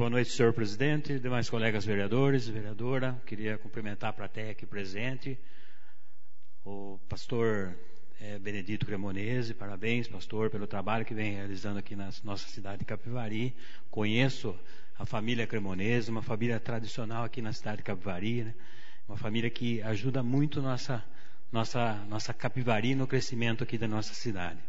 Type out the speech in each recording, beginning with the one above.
Boa noite, senhor presidente, demais colegas vereadores, vereadora. Queria cumprimentar a plateia aqui presente. O pastor é, Benedito Cremonese, parabéns, pastor, pelo trabalho que vem realizando aqui na nossa cidade de Capivari. Conheço a família Cremonese, uma família tradicional aqui na cidade de Capivari, né? uma família que ajuda muito nossa, nossa, nossa Capivari no crescimento aqui da nossa cidade.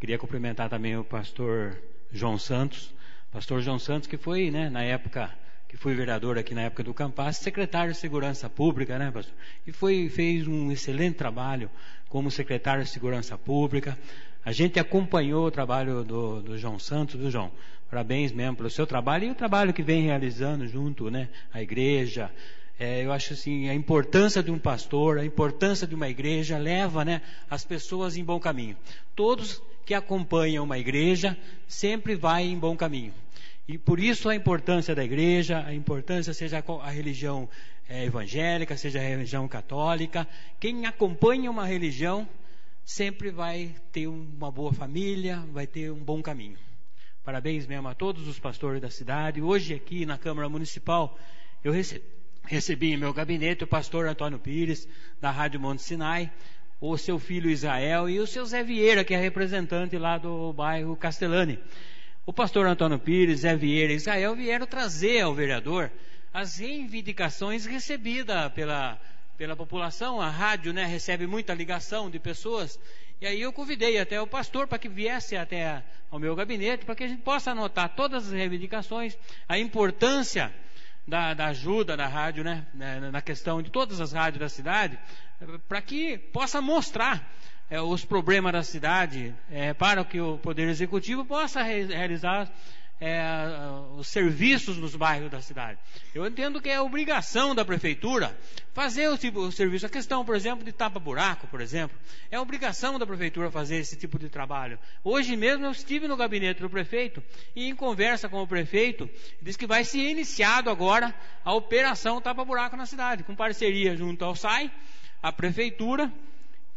Queria cumprimentar também o pastor João Santos, Pastor João Santos, que foi, né, na época, que fui vereador aqui na época do Campas, secretário de Segurança Pública, né, pastor? E foi, fez um excelente trabalho como secretário de Segurança Pública. A gente acompanhou o trabalho do, do João Santos, viu, João? Parabéns mesmo pelo seu trabalho e o trabalho que vem realizando junto, né, à igreja. É, eu acho assim, a importância de um pastor, a importância de uma igreja leva, né, as pessoas em bom caminho. Todos que acompanham uma igreja sempre vai em bom caminho. E por isso a importância da igreja, a importância seja a religião é, evangélica, seja a religião católica. Quem acompanha uma religião sempre vai ter uma boa família, vai ter um bom caminho. Parabéns mesmo a todos os pastores da cidade. Hoje aqui na Câmara Municipal eu recebi, recebi em meu gabinete o pastor Antônio Pires, da Rádio Monte Sinai, o seu filho Israel e o seu Zé Vieira, que é representante lá do bairro Castellani. O pastor Antônio Pires, Zé Vieira e Israel vieram trazer ao vereador as reivindicações recebidas pela, pela população. A rádio né, recebe muita ligação de pessoas. E aí eu convidei até o pastor para que viesse até ao meu gabinete, para que a gente possa anotar todas as reivindicações, a importância da, da ajuda da rádio, né, na questão de todas as rádios da cidade, para que possa mostrar é, os problemas da cidade, é, para que o Poder Executivo possa re realizar é, os serviços nos bairros da cidade. Eu entendo que é obrigação da prefeitura fazer o, tipo, o serviço. A questão, por exemplo, de tapa-buraco, por exemplo, é obrigação da prefeitura fazer esse tipo de trabalho. Hoje mesmo eu estive no gabinete do prefeito e em conversa com o prefeito, diz que vai ser iniciado agora a operação tapa-buraco na cidade, com parceria junto ao SAI, a prefeitura,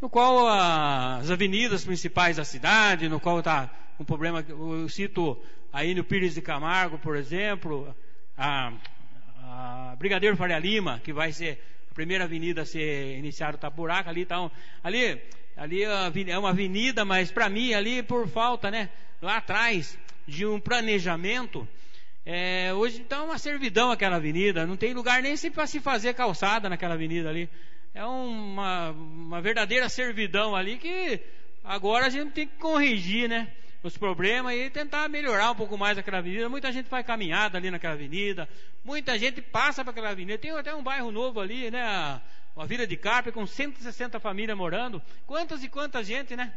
no qual as avenidas principais da cidade, no qual está um problema, eu cito aí no Pires de Camargo, por exemplo, a, a Brigadeiro Faria Lima, que vai ser a primeira avenida a ser iniciada Tapuraca, ali tá um, ali, ali é uma avenida, mas para mim ali por falta, né, lá atrás de um planejamento, é, hoje está uma servidão aquela avenida, não tem lugar nem para se fazer calçada naquela avenida ali. É uma, uma verdadeira servidão ali que agora a gente tem que corrigir, né? os problemas e tentar melhorar um pouco mais aquela avenida. Muita gente faz caminhada ali naquela avenida, muita gente passa para aquela avenida. Tem até um bairro novo ali, né? Uma vila de Carpe com 160 famílias morando. Quantas e quantas gente, né?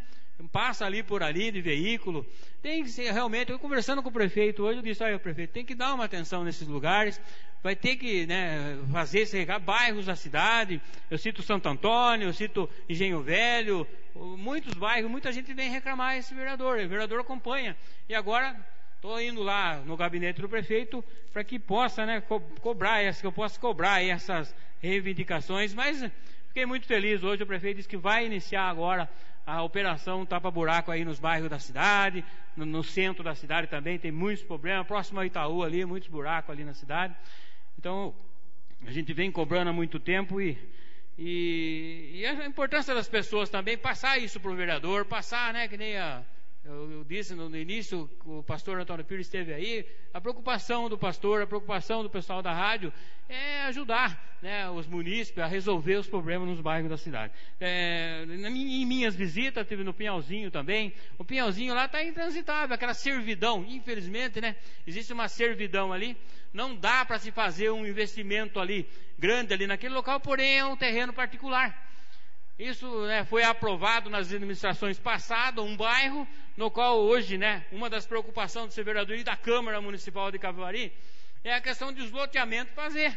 Passa ali por ali de veículo. Tem que ser realmente, eu conversando com o prefeito hoje, eu disse, olha, prefeito, tem que dar uma atenção nesses lugares, vai ter que né, fazer esse bairros da cidade. Eu cito Santo Antônio, eu cito Engenho Velho, muitos bairros, muita gente vem reclamar esse vereador, o vereador acompanha. E agora estou indo lá no gabinete do prefeito para que possa né, co cobrar, que eu possa cobrar essas reivindicações, mas fiquei muito feliz hoje, o prefeito disse que vai iniciar agora a operação tapa-buraco aí nos bairros da cidade, no, no, centro da cidade também tem muitos problemas, próximo ao Itaú ali, muitos buracos ali na cidade. Então, a gente vem cobrando há muito tempo e, e, e a importância das pessoas também, passar isso para o vereador, passar, né, que nem a, eu, eu, disse no, no, início, o pastor Antônio Pires esteve aí, a preocupação do pastor, a preocupação do pessoal da rádio é ajudar né, os munícipes a resolver os problemas nos bairros da cidade. É, em minhas visitas, tive no Pinhalzinho também, o Pinhalzinho lá está intransitável, aquela servidão, infelizmente, né, existe uma servidão ali, não dá para se fazer um investimento ali grande ali naquele local, porém é um terreno particular. Isso né, foi aprovado nas administrações passadas, um bairro no qual hoje, né, uma das preocupações do vereador e da Câmara Municipal de Capivari é a questão de loteamento fazer.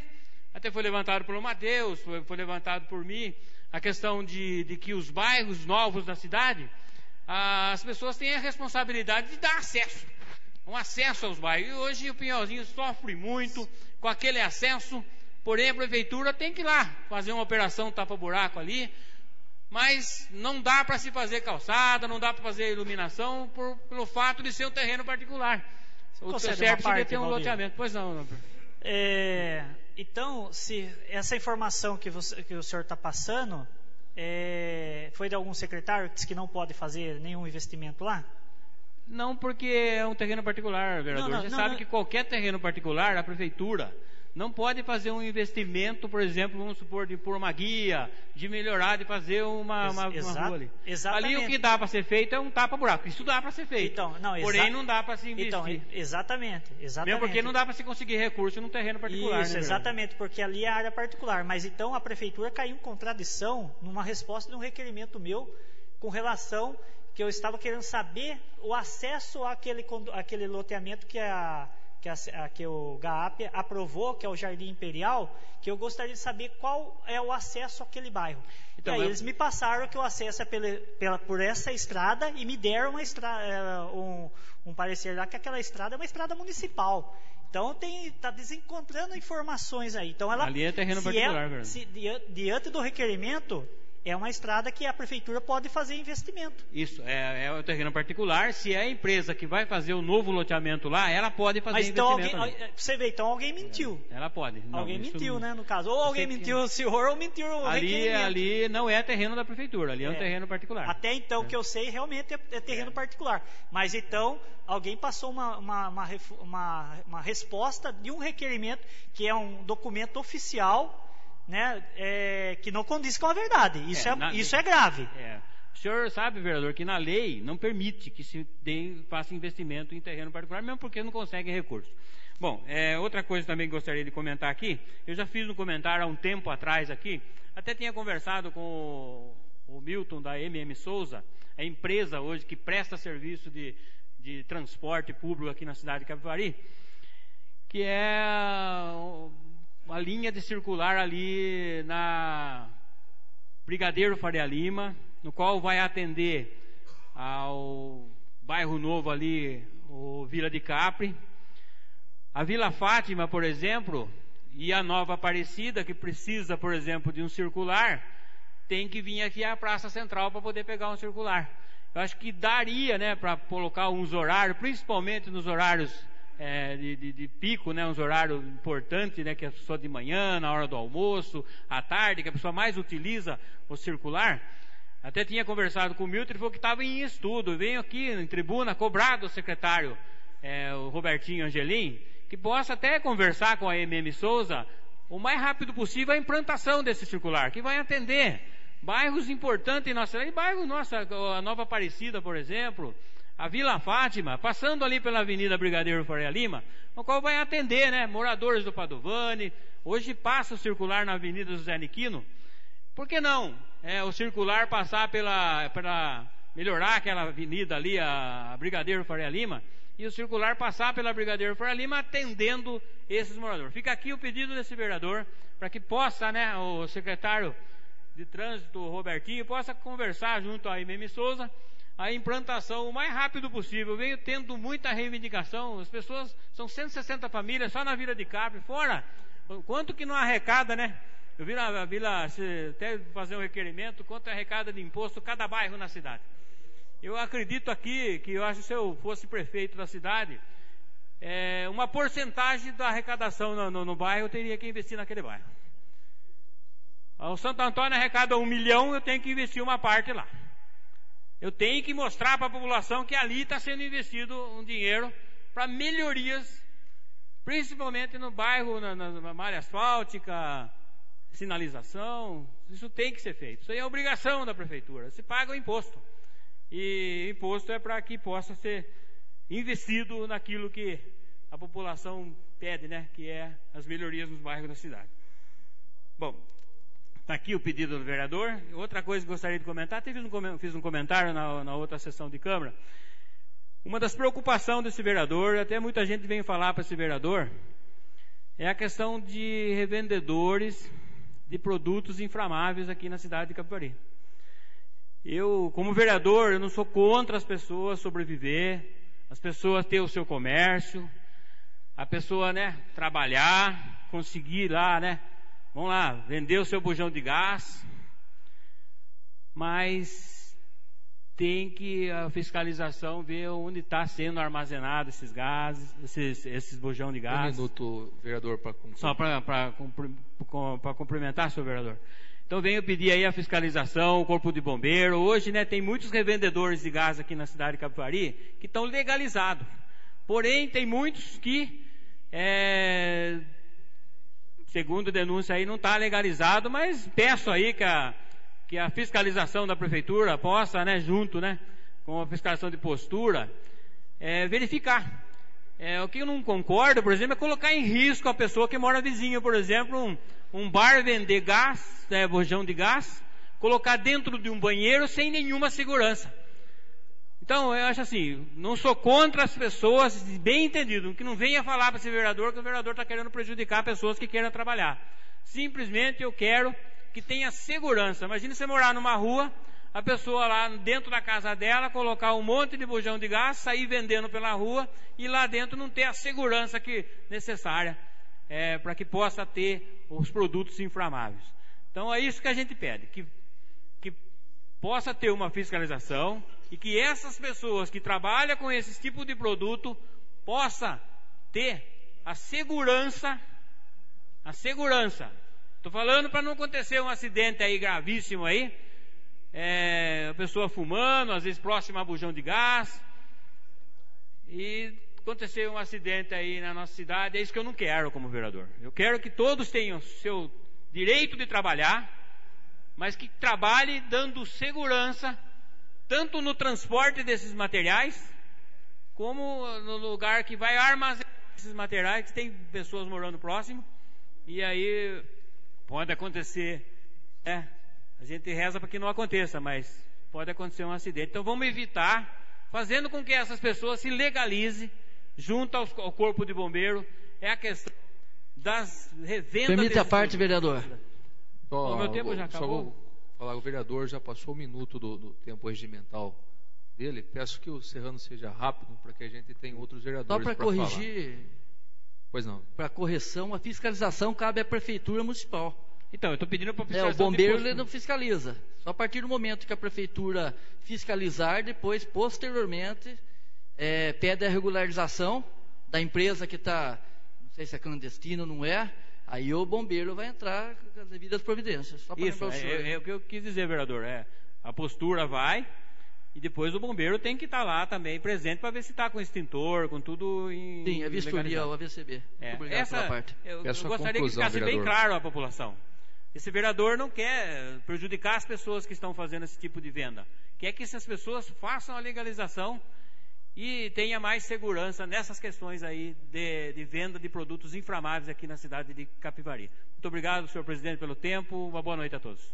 Até foi levantado pelo Mateus, foi, foi levantado por mim, a questão de, de que os bairros novos da cidade, as pessoas têm a responsabilidade de dar acesso, um acesso aos bairros. E hoje o Pinhalzinho sofre muito com aquele acesso, porém a prefeitura tem que ir lá fazer uma operação tapa-buraco ali, mas não dá para se fazer calçada, não dá para fazer iluminação por, pelo fato de ser um terreno particular. o certo seria ter um Valdir? loteamento. Pois não, não. É, então, se essa informação que, você, que o senhor está passando é, foi de algum secretário que disse que não pode fazer nenhum investimento lá? Não, porque é um terreno particular, vereador. Não, não, Você não, sabe que qualquer terreno particular, a prefeitura não pode fazer um investimento, por exemplo, vamos supor, de pôr uma guia, de melhorar, de fazer uma, uma, uma rua ali. Exatamente. Ali o que dá para ser feito é um tapa-buraco. Isso dá para ser feito. Então, não, Porém, não dá para se investir. Então, exatamente, exatamente. Mesmo porque não dá para se conseguir recurso num terreno particular. Isso, né, exatamente, porque ali é área particular. Mas então a prefeitura caiu em contradição numa resposta de um requerimento meu com relação que eu estava querendo saber o acesso àquele, àquele loteamento que a que, a, que o GAAP aprovou, que é o Jardim Imperial, que eu gostaria de saber qual é o acesso àquele bairro. Então, e aí eu... eles me passaram que o acesso é pela, pela, por essa estrada e me deram uma estra, é, um, um parecer lá que aquela estrada é uma estrada municipal. Então está desencontrando informações aí. Então ela ali é terreno particular, é, se, diante do requerimento, é uma estrada que a prefeitura pode fazer investimento. Isso, é, é o terreno particular. Se é a empresa que vai fazer o novo loteamento lá, ela pode fazer Mas então investimento. Alguém, você vê, então alguém mentiu. Ela pode. Não, alguém mentiu, né, no caso. Ou alguém mentiu que... o senhor ou mentiu o ali, ali não é terreno da prefeitura, ali é, é um terreno particular. Até então, é. que eu sei, realmente é, é terreno é. particular. Mas então, alguém passou uma, uma, uma, uma resposta de um requerimento que é um documento oficial né, é, que não condiz com a verdade. Isso é, é na, isso é grave. É. O senhor sabe, vereador, que na lei não permite que se dê, faça investimento em terreno particular, mesmo porque não consegue recurso. Bom, é, outra coisa também que gostaria de comentar aqui, eu já fiz um comentário há um tempo atrás aqui, até tinha conversado com o, o Milton da MM Souza, a empresa hoje que presta serviço de, de transporte público aqui na cidade de Capivari, que é uma linha de circular ali na Brigadeiro Faria Lima, no qual vai atender ao bairro novo ali, o Vila de Capri. A Vila Fátima, por exemplo, e a Nova Aparecida, que precisa, por exemplo, de um circular, tem que vir aqui à Praça Central para poder pegar um circular. Eu acho que daria, né, para colocar uns horários, principalmente nos horários é, de, de, de, pico, né, uns horários importantes, né, que a pessoa de manhã, na hora do almoço, à tarde, que a pessoa mais utiliza o circular. Até tinha conversado com o Milton, ele falou que estava em estudo. Venho aqui em tribuna cobrar do secretário, é, o Robertinho Angelim, que possa até conversar com a MM Souza o mais rápido possível a implantação desse circular, que vai atender bairros importantes em nossa cidade, bairro nossa, a Nova Aparecida, por exemplo, a Vila Fátima, passando ali pela Avenida Brigadeiro Faria Lima, no qual vai atender, né, moradores do Padovani. Hoje passa o circular na Avenida José Niquino. Por que não? É, o circular passar pela, para melhorar aquela avenida ali, a, Brigadeiro Faria Lima, e o circular passar pela Brigadeiro Faria Lima atendendo esses moradores. Fica aqui o pedido desse vereador para que possa, né, o secretário de trânsito, Robertinho, possa conversar junto a IMM Souza a implantação o mais rápido possível. Venho tendo muita reivindicação. As pessoas, são 160 famílias só na Vila de Capri, fora. Quanto que não arrecada, né? Eu vi na Vila, até fazer um requerimento, quanto arrecada de imposto cada bairro na cidade. Eu acredito aqui que eu acho que se eu fosse prefeito da cidade, é, uma porcentagem da arrecadação no, no, no, bairro eu teria que investir naquele bairro. O Santo Antônio arrecada um milhão, eu tenho que investir uma parte lá. Eu tenho que mostrar para a população que ali está sendo investido um dinheiro para melhorias, principalmente no bairro, na, na malha asfáltica, sinalização. Isso tem que ser feito. Isso aí é obrigação da prefeitura. Se paga o imposto. E imposto é para que possa ser investido naquilo que a população pede, né? Que é as melhorias nos bairros da cidade. Bom, Está aqui o pedido do vereador. Outra coisa que gostaria de comentar, até fiz um, comentário na, na, outra sessão de Câmara. Uma das preocupações desse vereador, até muita gente vem falar para esse vereador, é a questão de revendedores de produtos inflamáveis aqui na cidade de Capivari. Eu, como vereador, eu não sou contra as pessoas sobreviver, as pessoas ter o seu comércio, a pessoa, né, trabalhar, conseguir lá, né, Vamos lá, vender o seu bujão de gás. Mas tem que a fiscalização ver onde está sendo armazenado esses gases, esses, esses bujão de gás. Um minuto, vereador, para. Só para complementar, senhor vereador. Então venho pedir aí a fiscalização, o corpo de bombeiro. Hoje, né, tem muitos revendedores de gás aqui na cidade de Capivari que estão legalizados. Porém, tem muitos que, é, segundo denúncia aí, não está legalizado, mas peço aí que a que a fiscalização da prefeitura possa, né, junto né, com a fiscalização de postura, é, verificar. É, o que eu não concordo, por exemplo, é colocar em risco a pessoa que mora vizinha, por exemplo, um, um bar vender gás, né, bojão de gás, colocar dentro de um banheiro sem nenhuma segurança. Então, eu acho assim, não sou contra as pessoas, bem entendido, que não venha falar para esse vereador que o vereador está querendo prejudicar pessoas que queiram trabalhar. Simplesmente eu quero que tenha segurança. Imagina você morar numa rua, a pessoa lá dentro da casa dela colocar um monte de bujão de gás, sair vendendo pela rua e lá dentro não ter a segurança que necessária é, para que possa ter os produtos inflamáveis. Então é isso que a gente pede, que, que possa ter uma fiscalização e que essas pessoas que trabalham com esse tipo de produto possa ter a segurança, a segurança Estou falando para não acontecer um acidente aí gravíssimo aí. É, a pessoa fumando, às vezes próximo a bujão de gás. E acontecer um acidente aí na nossa cidade, é isso que eu não quero como vereador. Eu quero que todos tenham seu direito de trabalhar, mas que trabalhe dando segurança, tanto no transporte desses materiais, como no lugar que vai armazenar esses materiais, que tem pessoas morando próximo. E aí Pode acontecer, é, a gente reza para que não aconteça, mas pode acontecer um acidente. Então vamos evitar, fazendo com que essas pessoas se legalizem junto aos, ao corpo de bombeiro. É a questão das revendas. Permita a parte, vereador. o meu tempo já acabou. Falar, o vereador já passou um minuto do, do tempo regimental dele. Peço que o Serrano seja rápido para que a gente tenha outros vereadores. Só para corrigir. Falar. Pois não. Para correção, a fiscalização cabe à prefeitura municipal. Então, eu estou pedindo para é, O bombeiro ele não fiscaliza. Só a partir do momento que a prefeitura fiscalizar, depois, posteriormente, é, pede a regularização da empresa que está, não sei se é clandestino ou não é, aí o bombeiro vai entrar com as devidas providências. Isso, é, é, é, o que eu quis dizer, vereador. É, a postura vai, e depois o bombeiro tem que estar tá lá também presente para ver se está com extintor, com tudo em. Sim, a vistoria, o AVCB. É, Obrigado essa, pela parte. Eu, eu gostaria que ficasse vereador. bem claro à população. Esse vereador não quer prejudicar as pessoas que estão fazendo esse tipo de venda. Quer que essas pessoas façam a legalização e tenha mais segurança nessas questões aí de, de venda de produtos inflamáveis aqui na cidade de Capivari. Muito obrigado, senhor presidente, pelo tempo. Uma boa noite a todos.